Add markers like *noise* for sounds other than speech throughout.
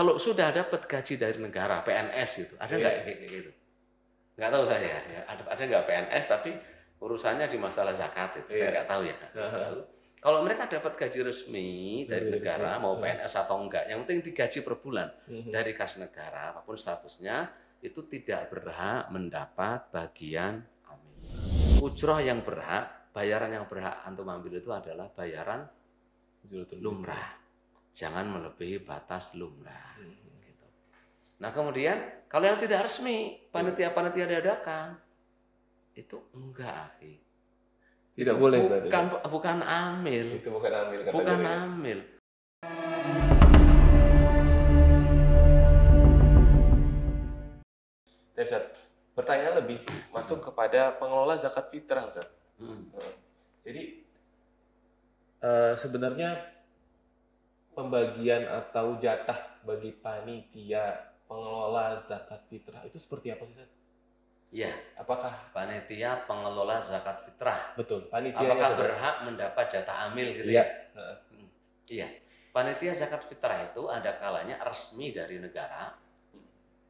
kalau sudah dapat gaji dari negara PNS gitu, ada nggak kayak kayak gitu? Nggak tahu saya ya. Ada ada nggak PNS tapi urusannya di masalah zakat itu saya Iya. nggak tahu ya. Kalau mereka dapat gaji resmi dari Gaji negara, resmi, mau. PNS atau enggak, yang penting digaji per bulan Mhm. dari kas negara, apa pun statusnya, itu tidak berhak mendapat bagian amil. Ujroh yang berhak, bayaran yang berhak antum ambil itu adalah bayaran lumrah. Jangan melebihi batas lumrah. Mhm. Gitu. Nah kemudian kalau yang tidak resmi, panitia-panitia dadakan, itu enggak, akhi. Tidak Itu boleh berarti. bukan bukan amil, Itu bukan amil kategori. bukan amil. Dan Ustaz, pertanyaan lebih masuk kepada pengelola zakat fitrah Ustaz. Hmm. Jadi eh, sebenarnya pembagian atau jatah bagi panitia pengelola zakat fitrah itu seperti apa sih Ustaz? Ya, Apakah panitia pengelola zakat fitrah. betul panitia Apakah berhak mendapat jatah amil gitu Iya. ya? Hmm. Iya. Panitia zakat fitrah itu ada kalanya resmi dari negara,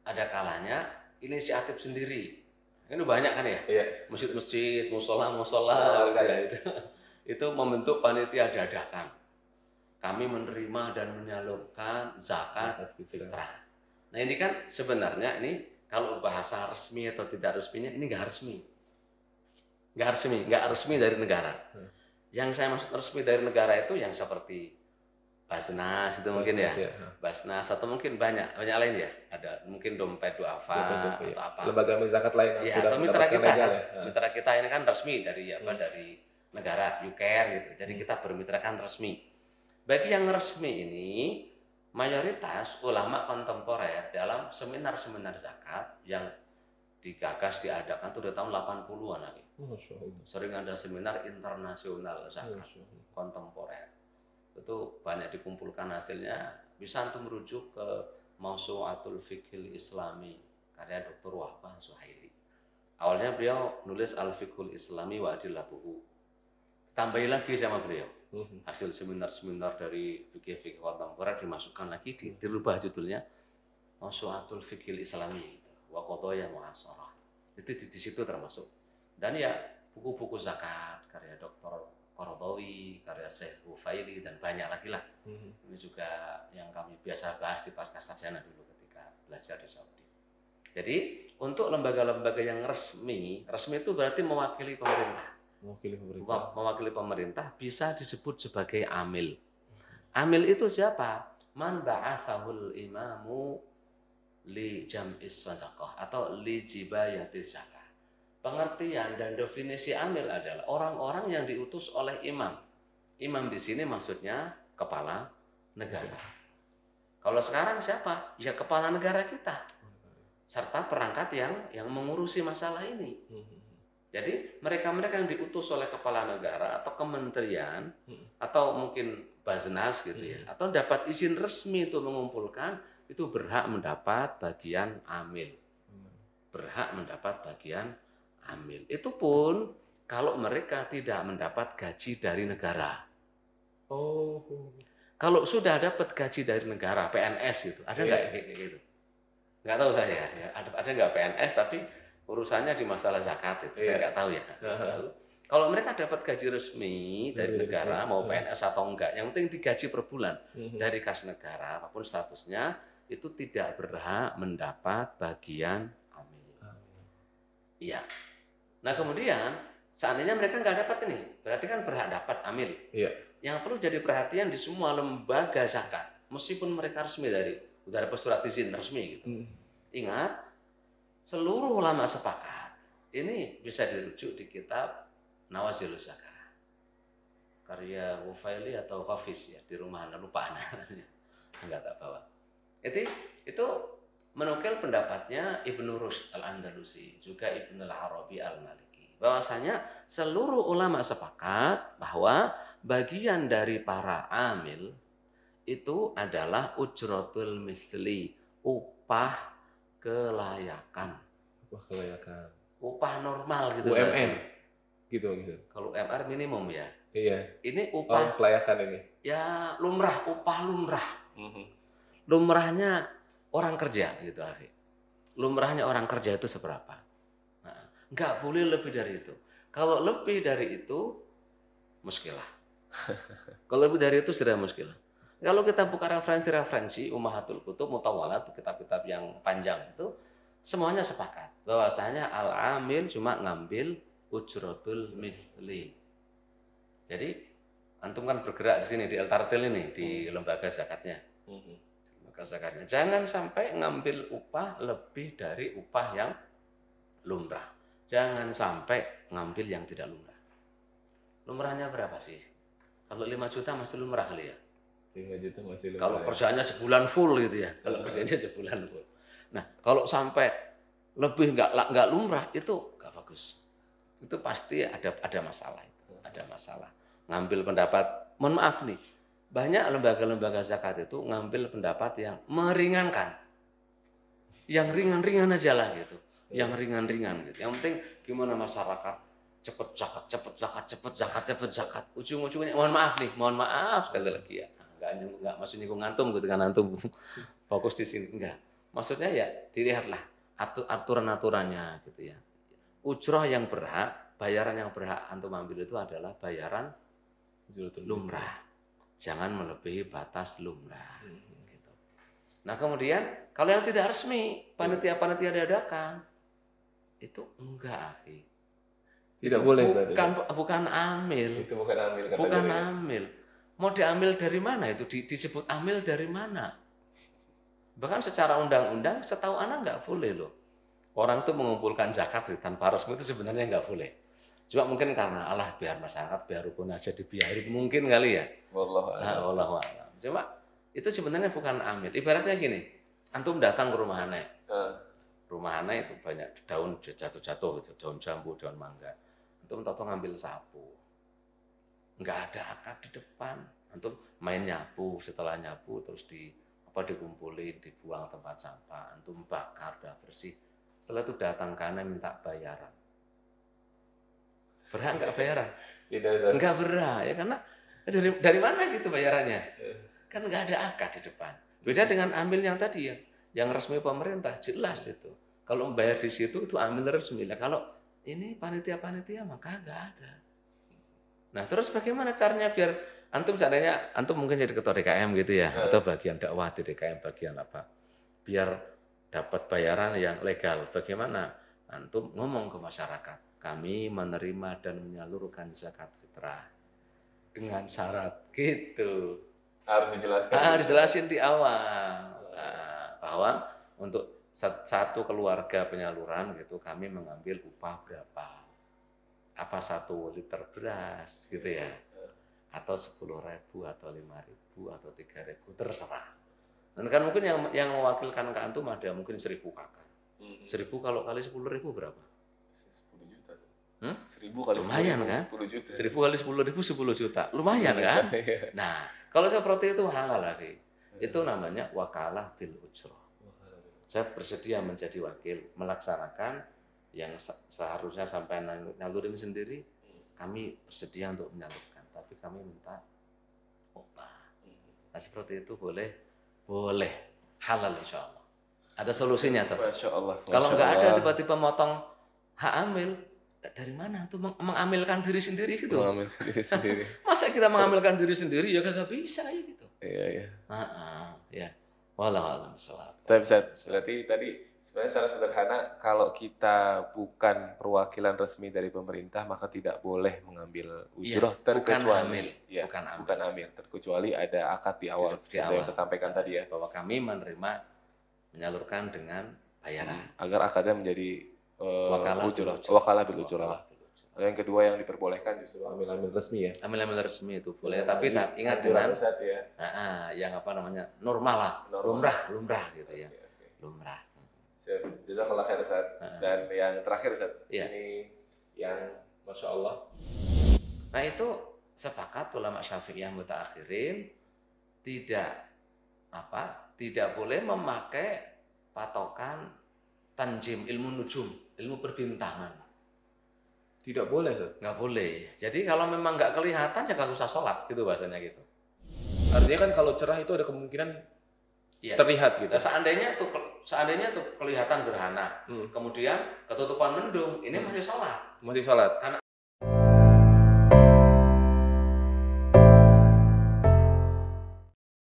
ada kalanya inisiatif sendiri. Ini banyak kan ya? Iya. Masjid-masjid, musola-musola, Oh, kayak iya. itu. *laughs* itu membentuk panitia dadakan. Kami menerima dan menyalurkan zakat fitrah. Nah ini kan sebenarnya ini kalau bahasa resmi atau tidak resminya ini nggak resmi, nggak resmi, nggak resmi dari negara. Hmm. Yang saya maksud resmi dari negara itu yang seperti Basnas itu mungkin ya, Basnas, ha. Basnas atau mungkin banyak banyak lain ya. Ada mungkin dompet duafa atau iya. apa. Lembaga zakat lain yang Ya, sudah atau mitra kita legal kan. ya. Mitra kita ini kan resmi dari apa Hmm. dari negara UCARE gitu. Jadi Hmm. kita bermitra kan resmi. Bagi yang resmi ini mayoritas ulama kontemporer dalam seminar-seminar zakat yang digagas diadakan tuh udah tahun 80-an lagi. Sering ada seminar internasional zakat kontemporer. Itu banyak dikumpulkan hasilnya bisa antum merujuk ke Mausu'atul Fiqhil Islami karya Dr. Wahbah Suhaili. Awalnya beliau nulis Al-Fiqhul Islami wa Adillatuhu. Tambahi lagi sama beliau Mhm. hasil seminar-seminar dari fikih-fikih kontemporer dimasukkan lagi di, dirubah judulnya Mausu'atul Fiqhil Islami wa Qadaya Mu'asarah. Itu di, di situ termasuk. Dan ya buku-buku zakat karya Dr. Qaradawi, karya Syekh Rufaili dan banyak lagi lah. Mhm. Ini juga yang kami biasa bahas di Pasca Sarjana dulu ketika belajar di Saudi. Jadi untuk lembaga-lembaga yang resmi, resmi itu berarti mewakili pemerintah Mewakili pemerintah. Mewa- mewakili pemerintah bisa disebut sebagai amil. Amil itu siapa? Man ba'athahul imamu li jam'is sadaqah atau li jibayatiz zakah. Pengertian dan definisi amil adalah orang-orang yang diutus oleh imam. Imam di sini maksudnya kepala negara. Kalau sekarang siapa? Ya kepala negara kita serta perangkat yang yang mengurusi masalah ini. Jadi mereka-mereka yang diutus oleh kepala negara atau kementerian Hmm. atau mungkin Baznas gitu ya, atau dapat izin resmi untuk mengumpulkan itu berhak mendapat bagian amil, Hmm. berhak mendapat bagian amil. Itu pun kalau mereka tidak mendapat gaji dari negara. Oh. Kalau sudah dapat gaji dari negara, PNS gitu, ada nggak Iya. kayak kayak gitu? Nggak tahu saya. Ya. Ada ada nggak PNS tapi urusannya di masalah zakat itu, saya Iya. nggak tahu ya. *laughs* Kalau mereka dapat gaji resmi dari negara, mau. PNS atau enggak, yang penting digaji per bulan Mhm. dari kas negara, apa pun statusnya, itu tidak berhak mendapat bagian amil. Iya. Nah kemudian seandainya mereka nggak dapat ini, berarti kan berhak dapat amil. Iya. Yang perlu jadi perhatian di semua lembaga zakat, meskipun mereka resmi dari udah dapat surat izin resmi gitu. Mhm. Ingat, seluruh ulama sepakat. Ini bisa dirujuk di kitab Nawazil Zakat. Karya Wufaili atau Hafiz ya di rumah anda lupa *laughs* namanya. Enggak tak bawa. Itu itu menukil pendapatnya Ibnu Rushd Al-Andalusi, juga Ibnu Al-Arabi Al-Maliki. Bahwasanya seluruh ulama sepakat bahwa bagian dari para amil itu adalah ujratul misli, upah kelayakan, Wah kelayakan. upah normal gitu. UMM. berarti. Gitu gitu. Kalau MR minimum ya. Iya. Ini Oh upah kelayakan ini. ya lumrah, upah lumrah. Mhm. lumrahnya orang kerja gitu Afi. Lumrahnya orang kerja itu seberapa? Nah, nggak boleh lebih dari itu. Kalau lebih dari itu, muskilah. *laughs* Kalau lebih dari itu sudah muskilah. Kalau kita buka referensi-referensi Ummahatul Kutub, Mutawalat, kitab-kitab yang panjang itu, semuanya sepakat bahwasanya al-amil cuma ngambil ujratul misli. Jadi antum kan bergerak di sini di Tartil ini di lembaga zakatnya. Mhm. Lembaga zakatnya. Jangan sampai ngambil upah lebih dari upah yang lumrah. Jangan sampai ngambil yang tidak lumrah. Lumrahnya berapa sih? Kalau 5 juta masih lumrah kali ya? 5 juta masih lumayan. Kalau kerjaannya sebulan full gitu ya. Kalau kerjanya sebulan full. Nah, kalau sampai lebih nggak nggak lumrah itu nggak bagus. Itu pasti ada ada masalah itu, ada masalah. Ngambil pendapat, mohon maaf nih, banyak lembaga-lembaga zakat itu ngambil pendapat yang meringankan. Yang ringan-ringan aja lah gitu. Yang ringan-ringan gitu. Yang penting gimana masyarakat cepet zakat, cepet zakat, cepet zakat, cepet zakat. Ujung-ujungnya mohon maaf nih, mohon maaf sekali lagi ya. Enggak enggak maksud nyinggung antum gitu kan antum fokus di sini enggak. Maksudnya ya dilihatlah atur aturan-aturannya gitu ya. Ujroh yang berhak, bayaran yang berhak antum ambil itu adalah bayaran lumrah. Jangan melebihi batas lumrah. Gitu. Nah kemudian kalau yang tidak resmi, panitia-panitia diadakan, itu enggak, Afi. Tidak Itu boleh berarti. bukan bukan amil, Itu bukan amil bukan amil. Mau diambil dari mana itu? Di- disebut amil dari mana? Bahkan secara undang-undang, setahu anak nggak boleh loh. Orang tuh mengumpulkan zakat tanpa resmi itu sebenarnya nggak boleh. Cuma mungkin karena Allah biar masyarakat biar rukun aja dibiarin mungkin kali ya. Wallahu Nah, a'lam. wallahu a'lam. Cuma itu sebenarnya bukan amil. Ibaratnya gini, antum datang ke rumah aneh. Ah, Rumah aneh itu banyak daun jatuh-jatuh gitu, daun jambu, daun mangga. Antum tahu ngambil sapu. Nggak ada akad di depan. Antum main nyapu, setelah nyapu terus di apa dikumpulin, dibuang tempat sampah. Antum bakar, udah bersih. Setelah itu datang aneh minta bayaran. Berhak nggak bayaran? *laughs* Tidak. Enggak berhak ya karena dari dari mana gitu bayarannya? Kan nggak ada akad di depan. Beda dengan ambil yang tadi ya, yang resmi pemerintah jelas itu. Kalau membayar di situ itu ambil resmi lah. Kalau ini panitia-panitia maka nggak ada. Nah terus bagaimana caranya biar antum caranya antum mungkin jadi ketua DKM gitu ya Eh. atau bagian dakwah di DKM bagian apa? Biar dapat bayaran yang legal. Bagaimana? Antum ngomong ke masyarakat, kami menerima dan menyalurkan zakat fitrah dengan syarat gitu. Harus dijelaskan. Ah, dijelasin di awal Nah, bahwa untuk sat- satu keluarga penyaluran gitu kami mengambil upah berapa? Apa satu liter beras gitu ya? Atau sepuluh ribu atau lima ribu atau tiga ribu terserah. Dan kan mungkin yang yang mewakilkan ke antum ada mungkin seribu kakak. Seribu kalau kali sepuluh ribu berapa? 10 juta. Hmm? 1000 kali Lumayan, 10 kan? 10 juta. Seribu kali sepuluh ribu sepuluh juta. Lumayan kan? Iya. Nah, kalau seperti itu halal lagi. Itu namanya wakalah bil ujroh. Saya bersedia menjadi wakil melaksanakan yang se- seharusnya sampai nyalurin sendiri. Kami bersedia untuk menyalurkan, tapi kami minta upah. Nah, seperti itu boleh, boleh halal insya Allah. Ada solusinya. Masya Allah. Kalau nggak ada tiba-tiba motong hak amil, dari mana tuh meng- mengamilkan diri sendiri gitu? diri sendiri. *laughs* Masa kita mengamilkan diri sendiri ya kagak bisa ya gitu. Iya, iya. Ah, ah, ya. Walau alam. Tapi berarti tadi sebenarnya secara sederhana kalau kita bukan perwakilan resmi dari pemerintah maka tidak boleh mengambil ujroh Iya, bukan terkecuali amil, ya, bukan amil. bukan amil terkecuali ada akad di awal Di seperti yang awal. saya sampaikan tadi ya Bahwa kami menerima menyalurkan dengan bayaran. agar akadnya menjadi eh, Wakalah ujroh bil ujroh. wakalah bil ujroh. Lalu yang kedua yang diperbolehkan justru amil-amil resmi ya. Amil-amil resmi itu boleh, Yang tapi tak ingat dengan ya. ah, ah, yang apa namanya normal lah, Normal. lumrah, lumrah gitu ya, Oke, oke. lumrah. Jazakallah khair Ustaz. Dan yang terakhir Ustaz, Iya. ini yang Masya Allah. Nah itu sepakat ulama syafi'iyah mutaakhirin tidak apa tidak boleh memakai patokan tanjim ilmu nujum ilmu perbintangan. Tidak boleh Ustaz. nggak boleh. Jadi kalau memang nggak kelihatan ya nggak usah sholat gitu bahasanya gitu. Artinya kan kalau cerah itu ada kemungkinan Iya. terlihat gitu. Nah, seandainya tuh seandainya tuh kelihatan gerhana, Hmm. kemudian ketutupan mendung, ini Hmm. masih sholat. Masih sholat. Karena